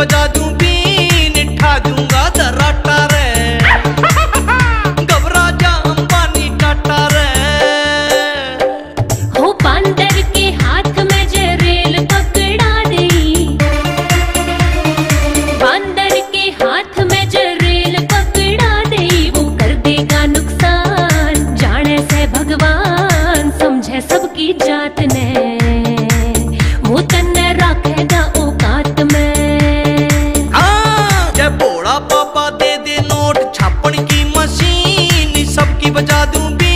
बजा दूँ बीन ठा दूँगा दराटा रे घबरा जा, अंबानी टाटा रे। हो बंदर के हाथ में जे रेल पकड़ा दे बंदर के हाथ में जे रेल पकड़ा दे वो कर देगा नुकसान। जाने से भगवान, समझे सबकी जात पापा दे दे नोट छापन की मशीन सबकी बजा दूँगी